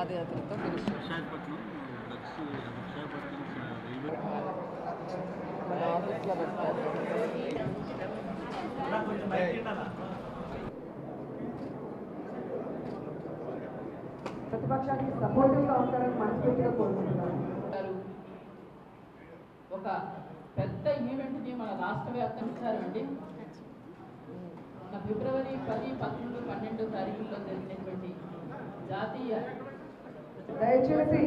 పాదయాత్రతో ప్రతిపక్షానికి సపోర్టివ్గా ఉంటారని మనస్ఫూర్తిగా కోరుకుంటున్నాను. గారు ఒక పెద్ద ఈవెంట్ని మన రాష్ట్ర మన ఫిబ్రవరి పది పదకొండు పన్నెండు తారీఖుల్లో జరిగినటువంటి జాతీయ దయచేసి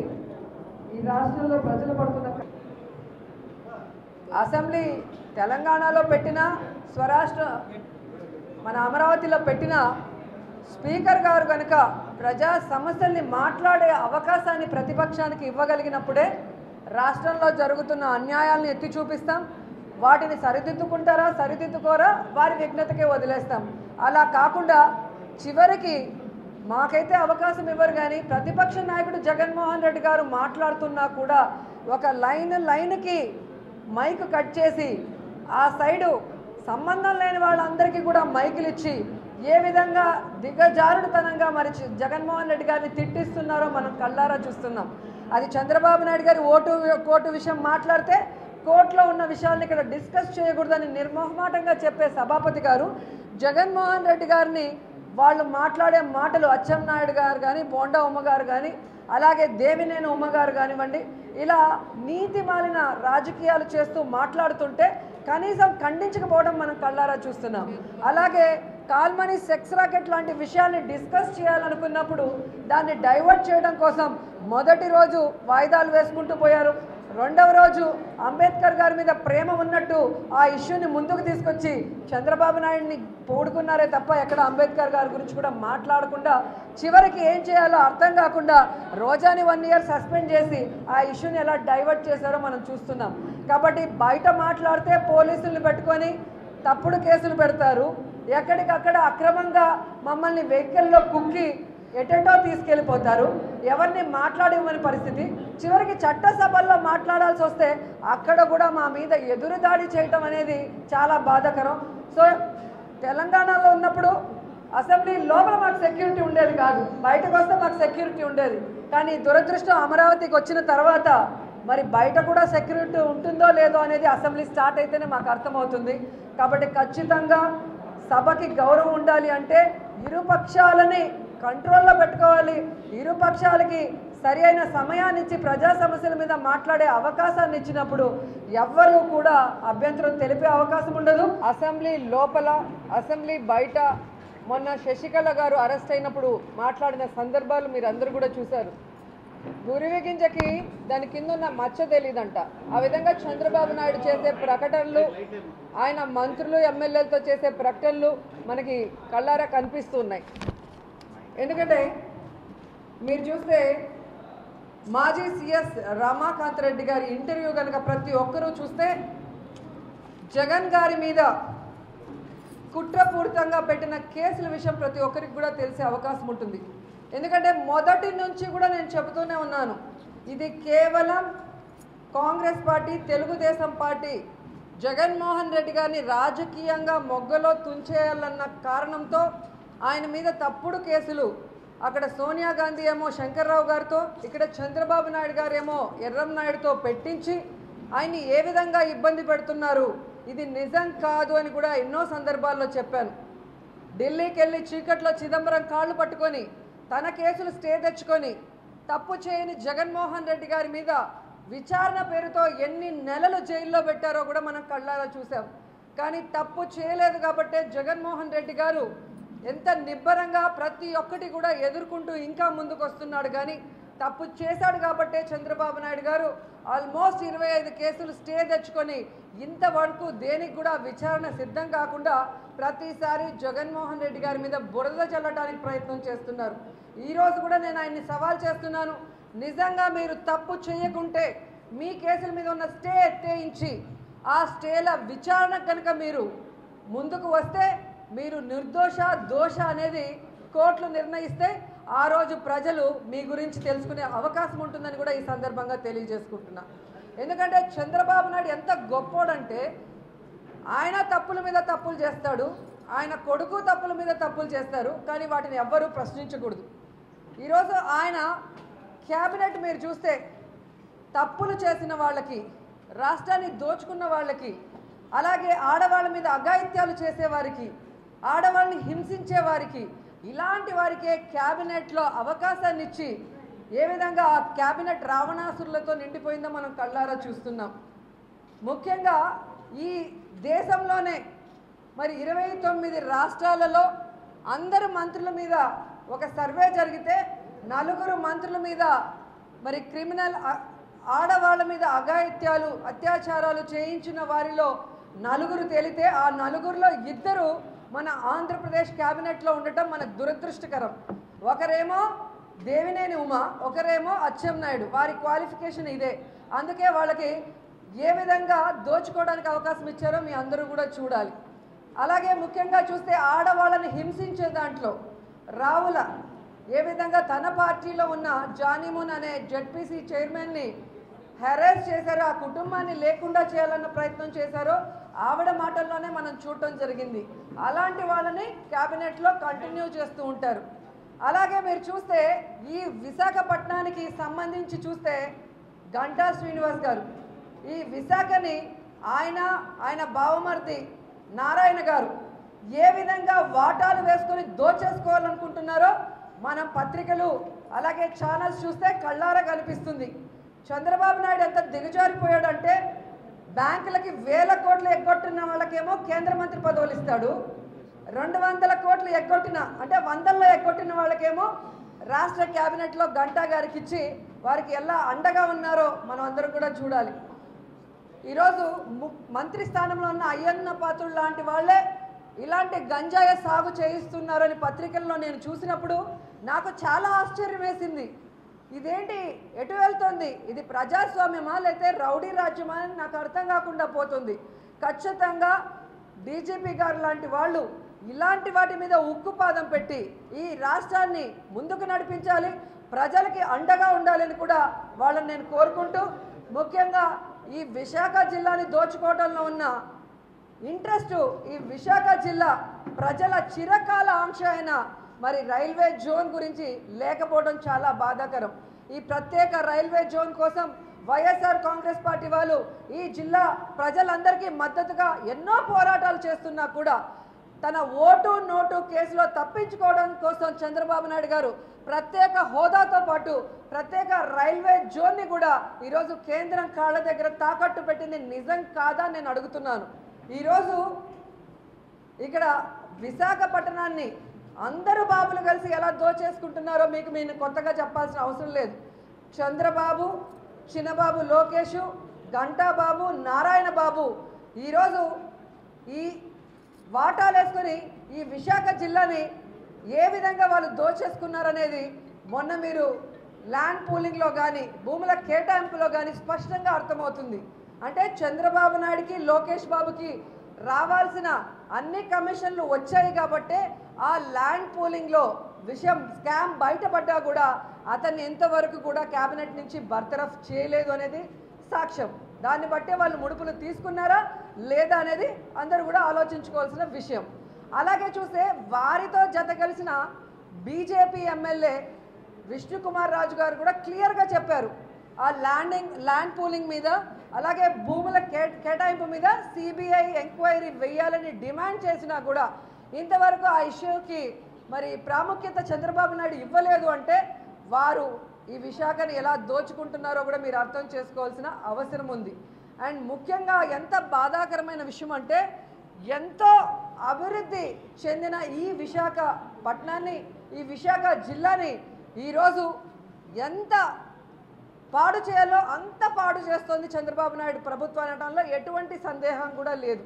ఈ రాష్ట్రంలో ప్రజలు పడుతున్న అసెంబ్లీ తెలంగాణలో పెట్టిన స్వరాష్ట్ర మన అమరావతిలో పెట్టిన స్పీకర్ గారు కనుక ప్రజా సమస్యల్ని మాట్లాడే అవకాశాన్ని ప్రతిపక్షానికి ఇవ్వగలిగినప్పుడే రాష్ట్రంలో జరుగుతున్న అన్యాయాలను ఎత్తి చూపిస్తాం. వాటిని సరిదిద్దుకుంటారా సరిదిద్దుకోరా వారి విఘ్నతకే వదిలేస్తాం. అలా కాకుండా చివరికి మాకైతే అవకాశం ఇవ్వరు కానీ ప్రతిపక్ష నాయకుడు జగన్మోహన్ రెడ్డి గారు మాట్లాడుతున్నా కూడా ఒక లైన్ లైన్కి మైక్ కట్ చేసి ఆ సైడు సంబంధం లేని వాళ్ళందరికీ కూడా మైకులు ఇచ్చి ఏ విధంగా దిగజారుడుతనంగా మరి జగన్మోహన్ రెడ్డి గారిని తిట్టిస్తున్నారో మనం కళ్ళారా చూస్తున్నాం. అది చంద్రబాబు నాయుడు గారి ఓటు కోర్టు విషయం మాట్లాడితే కోర్టులో ఉన్న విషయాలను ఇక్కడ డిస్కస్ చేయకూడదని నిర్మోహమాటంగా చెప్పే సభాపతి గారు జగన్మోహన్ రెడ్డి గారిని వాళ్ళు మాట్లాడే మాటలు అచ్చెన్నాయుడు గారు కానీ బోండా ఉమ్మగారు కానీ అలాగే దేవినేని ఉమ్మగారు కానివ్వండి ఇలా నీతి మాలిన రాజకీయాలు చేస్తూ మాట్లాడుతుంటే కనీసం ఖండించకపోవడం మనం కళ్ళారా చూస్తున్నాం. అలాగే కాల్మనీ సెక్స్ రాకెట్ లాంటి విషయాల్ని డిస్కస్ చేయాలనుకున్నప్పుడు దాన్ని డైవర్ట్ చేయడం కోసం మొదటి రోజు వాయిదాలు వేసుకుంటూ పోయారు. రెండవ రోజు అంబేద్కర్ గారి మీద ప్రేమ ఉన్నట్టు ఆ ఇష్యూని ముందుకు తీసుకొచ్చి చంద్రబాబు నాయుడిని పూడుకున్నారే తప్ప ఎక్కడ అంబేద్కర్ గారి గురించి కూడా మాట్లాడకుండా చివరికి ఏం చేయాలో అర్థం కాకుండా రోజాని వన్ ఇయర్ సస్పెండ్ చేసి ఆ ఇష్యూని ఎలా డైవర్ట్ చేశారో మనం చూస్తున్నాం. కాబట్టి బయట మాట్లాడితే పోలీసులను పెట్టుకొని తప్పుడు కేసులు పెడతారు. ఎక్కడికక్కడ అక్రమంగా మమ్మల్ని వెహికల్లో కుక్కి ఎటెటో తీసుకెళ్ళిపోతారు. ఎవరిని మాట్లాడివ్వని పరిస్థితి. చివరికి చట్టసభల్లో మాట్లాడాల్సి వస్తే అక్కడ కూడా మా మీద ఎదురుదాడి చేయటం అనేది చాలా బాధాకరం. సో తెలంగాణలో ఉన్నప్పుడు అసెంబ్లీ లోపల మాకు సెక్యూరిటీ ఉండేది కాదు. బయటకు వస్తే మాకు సెక్యూరిటీ ఉండేది. కానీ దురదృష్టం అమరావతికి వచ్చిన తర్వాత మరి బయట కూడా సెక్యూరిటీ ఉంటుందో లేదో అనేది అసెంబ్లీ స్టార్ట్ అయితేనే మాకు అర్థమవుతుంది. కాబట్టి ఖచ్చితంగా సభకి గౌరవం ఉండాలి అంటే ఇరుపక్షాలని కంట్రోల్లో పెట్టుకోవాలి. ఇరు పక్షాలకి సరి అయిన సమయాన్ని ఇచ్చి ప్రజా సమస్యల మీద మాట్లాడే అవకాశాన్ని ఇచ్చినప్పుడు ఎవ్వరూ కూడా అభ్యంతరం తెలిపే అవకాశం ఉండదు. అసెంబ్లీ లోపల అసెంబ్లీ బయట మొన్న శశికళ గారు అరెస్ట్ అయినప్పుడు మాట్లాడిన సందర్భాలు మీరు అందరూ కూడా చూశారు. గురివిగింజకి దాని కింద ఉన్న మచ్చ తెలియదంట ఆ విధంగా చంద్రబాబు నాయుడు చేసే ప్రకటనలు ఆయన మంత్రులు ఎమ్మెల్యేలతో చేసే ప్రకటనలు మనకి కళ్ళారా కనిపిస్తున్నాయి ఎందుకంటే మీరు చూస్తే మాజీ సిఎస్ రమాకాంత్ రెడ్డి గారి ఇంటర్వ్యూ కనుక ప్రతి ఒక్కరూ చూస్తే జగన్ గారి మీద కుట్రపూరితంగా పెట్టిన కేసుల విషయం ప్రతి ఒక్కరికి కూడా తెలిసే అవకాశం ఉంటుంది. ఎందుకంటే మొదటి నుంచి కూడా నేను చెబుతూనే ఉన్నాను. ఇది కేవలం కాంగ్రెస్ పార్టీ తెలుగుదేశం పార్టీ జగన్మోహన్ రెడ్డి గారిని రాజకీయంగా మొగ్గలో తుంచేయాలన్న కారణంతో ఆయన మీద తప్పుడు కేసులు. అక్కడ సోనియా గాంధీ ఏమో శంకర్రావు గారితో ఇక్కడ చంద్రబాబు నాయుడు గారేమో ఎర్రం నాయుడుతో పెట్టించి ఆయన్ని ఏ విధంగా ఇబ్బంది పెడుతున్నారు? ఇది నిజం కాదు అని కూడా ఎన్నో సందర్భాల్లో చెప్పాను. ఢిల్లీకి వెళ్ళి చీకట్లో చిదంబరం కాళ్ళు పట్టుకొని తన కేసులు స్టే తెచ్చుకొని తప్పు చేయని జగన్మోహన్ రెడ్డి గారి మీద విచారణ పేరుతో ఎన్ని నెలలు జైల్లో పెట్టారో కూడా మనం కళ్ళారా చూసాం. కానీ తప్పు చేయలేదు కాబట్టే జగన్మోహన్ రెడ్డి గారు ఎంత నిబ్బరంగా ప్రతి ఒక్కటి కూడా ఎదుర్కొంటూ ఇంకా ముందుకు వస్తున్నాడు కానీ తప్పు చేశాడు కాబట్టే చంద్రబాబు నాయుడు గారు ఆల్మోస్ట్ ఇరవై ఐదు కేసులు స్టే తెచ్చుకొని ఇంతవరకు దేనికి కూడా విచారణ సిద్ధం కాకుండా ప్రతిసారి జగన్మోహన్ రెడ్డి గారి మీద బురద చల్లడానికి ప్రయత్నం చేస్తున్నారు. ఈరోజు కూడా నేను ఆయన్ని సవాల్ చేస్తున్నాను. నిజంగా మీరు తప్పు చేయకుంటే మీ కేసుల మీద ఉన్న స్టే ఎత్తేయించి ఆ స్టేల విచారణ కనుక మీరు ముందుకు వస్తే మీరు నిర్దోష దోష అనేది కోర్టులు నిర్ణయిస్తే ఆ రోజు ప్రజలు మీ గురించి తెలుసుకునే అవకాశం ఉంటుందని కూడా ఈ సందర్భంగా తెలియజేసుకుంటున్నా. ఎందుకంటే చంద్రబాబు నాయుడు ఎంత గొప్పోడంటే ఆయన తప్పుల మీద తప్పులు చేస్తాడు ఆయన కొడుకు తప్పుల మీద తప్పులు చేస్తారు కానీ వాటిని ఎవ్వరూ ప్రశ్నించకూడదు. ఈరోజు ఆయన క్యాబినెట్ మీరు చూస్తే తప్పులు చేసిన వాళ్ళకి రాష్ట్రాన్ని దోచుకున్న వాళ్ళకి అలాగే ఆడవాళ్ళ మీద అఘాయిత్యాలు చేసేవారికి ఆడవాళ్ళని హింసించే వారికి ఇలాంటి వారికే క్యాబినెట్లో అవకాశాన్ని ఇచ్చి ఏ విధంగా ఆ క్యాబినెట్ రావణాసురులతో నిండిపోయిందో మనం కళ్ళారా చూస్తున్నాం. ముఖ్యంగా ఈ దేశంలోనే మరి ఇరవై తొమ్మిది రాష్ట్రాలలో అందరు మంత్రుల మీద ఒక సర్వే జరిగితే నలుగురు మంత్రుల మీద మరి క్రిమినల్ ఆడవాళ్ళ మీద అఘాయిత్యాలు అత్యాచారాలు చేయించిన వారిలో నలుగురు తేలితే ఆ నలుగురిలో ఇద్దరు మన ఆంధ్రప్రదేశ్ క్యాబినెట్లో ఉండటం మన దురదృష్టకరం. ఒకరేమో దేవినేని ఉమ ఒకరేమో అచ్చెన్నాయుడు వారి క్వాలిఫికేషన్ ఇదే. అందుకే వాళ్ళకి ఏ విధంగా దోచుకోవడానికి అవకాశం ఇచ్చారో మీ అందరూ కూడా చూడాలి. అలాగే ముఖ్యంగా చూస్తే ఆడవాళ్ళని హింసించే దాంట్లో రావుల ఏ విధంగా తన పార్టీలో ఉన్న జానీమున్ అనే జడ్పీసీ చైర్మన్ని హెరాస్ చేశారో ఆ కుటుంబాన్ని లేకుండా చేయాలన్న ప్రయత్నం చేశారో ఆవిడ మాటల్లోనే మనం చూడటం జరిగింది. అలాంటి వాళ్ళని క్యాబినెట్లో కంటిన్యూ చేస్తూ ఉంటారు. అలాగే మీరు చూస్తే ఈ విశాఖపట్నానికి సంబంధించి చూస్తే గంటా శ్రీనివాస్ గారు ఈ విశాఖని ఆయన ఆయన భావమర్ది నారాయణ గారు ఏ విధంగా వాటాలు వేసుకొని దోచేసుకోవాలనుకుంటున్నారో మనం పత్రికలు అలాగే ఛానల్స్ చూస్తే కళ్ళారా కనిపిస్తుంది. చంద్రబాబు నాయుడు ఎంత దిగజారిపోయాడంటే బ్యాంకులకి వేల కోట్లు ఎగ్గొట్టిన వాళ్ళకేమో కేంద్ర మంత్రి పదవులు ఇస్తాడు రెండు వందల కోట్లు ఎగ్గొట్టిన అంటే వందల్లో ఎగ్గొట్టిన వాళ్ళకేమో రాష్ట్ర క్యాబినెట్లో గంటా గారికి ఇచ్చి వారికి ఎలా అండగా ఉన్నారో మనం అందరం కూడా చూడాలి. ఈరోజు ము- మంత్రి స్థానంలో ఉన్న అయ్యన్న పాత్రుడు లాంటి వాళ్ళే ఇలాంటి గంజాయ సాగు చేయిస్తున్నారని పత్రికల్లో నేను చూసినప్పుడు నాకు చాలా ఆశ్చర్యం వేసింది. ఇదేంటి? ఎటు వెళ్తుంది? ఇది ప్రజాస్వామ్యమా లేకపోతే రౌడీ రాజ్యమా అని నాకు అర్థం కాకుండా పోతుంది. ఖచ్చితంగా డీజీపీ గారు లాంటి వాళ్ళు ఇలాంటి వాటి మీద ఉక్కుపాదం పెట్టి ఈ రాష్ట్రాన్ని ముందుకు నడిపించాలి ప్రజలకి అండగా ఉండాలని కూడా వాళ్ళని నేను కోరుకుంటూ ముఖ్యంగా ఈ విశాఖ జిల్లాని దోచుకోవడంలో ఉన్న ఇంట్రెస్ట్ ఈ విశాఖ జిల్లా ప్రజల చిరకాల ఆంక్ష అయిన మరి రైల్వే జోన్ గురించి లేకపోవడం చాలా బాధాకరం. ఈ ప్రత్యేక రైల్వే జోన్ కోసం వైఎస్ఆర్ కాంగ్రెస్ పార్టీ వాళ్ళు ఈ జిల్లా ప్రజలందరికీ మద్దతుగా ఎన్నో పోరాటాలు చేస్తున్నా కూడా తన ఓటు నోటు కేసులో తప్పించుకోవడం కోసం చంద్రబాబు నాయుడు గారు ప్రత్యేక హోదాతో పాటు ప్రత్యేక రైల్వే జోన్ని కూడా ఈరోజు కేంద్రం కాళ్ళ దగ్గర తాకట్టు పెట్టింది నిజం కాదా నేను అడుగుతున్నాను. ఈరోజు ఇక్కడ విశాఖపట్నాన్ని అందరూ బాబులు కలిసి ఎలా దోచేసుకుంటున్నారో మీకు నేను కొత్తగా చెప్పాల్సిన అవసరం లేదు. చంద్రబాబు చిన్నబాబు లోకేష్ గంటాబాబు నారాయణ బాబు ఈరోజు ఈ వాటాలు వేసుకొని ఈ విశాఖ జిల్లాని ఏ విధంగా వాళ్ళు దోచేసుకున్నారనేది మొన్న మీరు ల్యాండ్ పూలింగ్లో కానీ భూముల కేటాయింపులో కానీ స్పష్టంగా అర్థమవుతుంది. అంటే చంద్రబాబు నాయుడికి లోకేష్ బాబుకి రావాల్సిన అన్ని కమిషన్లు వచ్చాయి కాబట్టే ఆ ల్యాండ్ పోలింగ్లో విషయం స్కామ్ బయటపడ్డా కూడా అతన్ని ఎంతవరకు కూడా క్యాబినెట్ నుంచి బర్తరఫ్ చేయలేదు అనేది సాక్ష్యం. దాన్ని బట్టే వాళ్ళు ముడుపులు తీసుకున్నారా లేదా అనేది అందరూ కూడా ఆలోచించుకోవాల్సిన విషయం. అలాగే చూస్తే వారితో జత కలిసిన బీజేపీ ఎమ్మెల్యే విష్ణుకుమార్ రాజు గారు కూడా క్లియర్గా చెప్పారు. ఆ ల్యాండింగ్ ల్యాండ్ పూలింగ్ మీద అలాగే భూముల కే కేటాయింపు మీద సిబిఐ ఎంక్వైరీ వేయాలని డిమాండ్ చేసినా కూడా ఇంతవరకు ఆ ఇష్యూకి మరి ప్రాముఖ్యత చంద్రబాబు నాయుడు ఇవ్వలేదు అంటే వారు ఈ విశాఖని ఎలా దోచుకుంటున్నారో కూడా మీరు అర్థం చేసుకోవాల్సిన అవసరం ఉంది. అండ్ ముఖ్యంగా ఎంత బాధాకరమైన విషయం అంటే ఎంతో అభివృద్ధి చెందిన ఈ విశాఖ పట్టణాన్ని ఈ విశాఖ జిల్లాని ఈరోజు ఎంత పాడు చేయాలో అంత పాడు చేస్తోంది చంద్రబాబు నాయుడు ప్రభుత్వం అనడంలో ఎటువంటి సందేహం కూడా లేదు.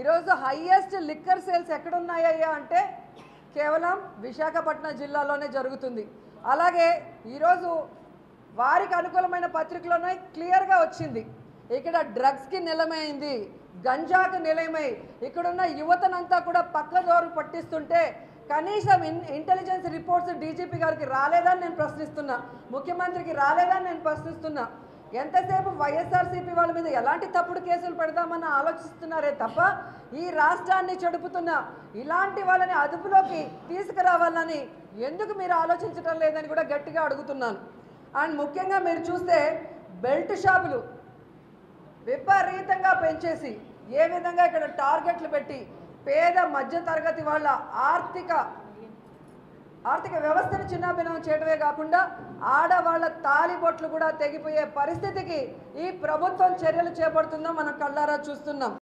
ఈరోజు హయ్యెస్ట్ లిక్కర్ సేల్స్ ఎక్కడున్నాయ్యా అంటే కేవలం విశాఖపట్నం జిల్లాలోనే జరుగుతుంది. అలాగే ఈరోజు వారికి అనుకూలమైన పత్రికలోనే క్లియర్గా వచ్చింది. ఇక్కడ డ్రగ్స్కి నిలమైంది గంజాకు నిలయమై ఇక్కడున్న యువతనంతా కూడా పక్కదోరు పట్టిస్తుంటే కనీసం ఇన్ ఇంటెలిజెన్స్ రిపోర్ట్స్ డీజీపీ గారికి రాలేదని నేను ప్రశ్నిస్తున్నా ముఖ్యమంత్రికి రాలేదని నేను ప్రశ్నిస్తున్నా. ఎంతసేపు వైఎస్ఆర్సీపీ వాళ్ళ మీద ఎలాంటి తప్పుడు కేసులు పెడదామని ఆలోచిస్తున్నారే తప్ప ఈ రాష్ట్రాన్ని చెడుపుతున్న ఇలాంటి వాళ్ళని అదుపులోకి తీసుకురావాలని ఎందుకు మీరు ఆలోచించడం లేదని కూడా గట్టిగా అడుగుతున్నాను. అండ్ ముఖ్యంగా మీరు చూస్తే బెల్ట్ షాపులు విపరీతంగా పెంచేసి ఏ విధంగా ఇక్కడ టార్గెట్లు పెట్టి పేద మధ్య తరగతి వాళ్ళ ఆర్థిక ఆర్థిక వ్యవస్థను చిన్నాభిన్నం చేయడమే కాకుండా ఆడవాళ్ళ తాలిబొట్లు కూడా తెగిపోయే పరిస్థితికి ఈ ప్రభుత్వం చర్యలు చేపడుతుందో మనం కళ్ళారా చూస్తున్నాం.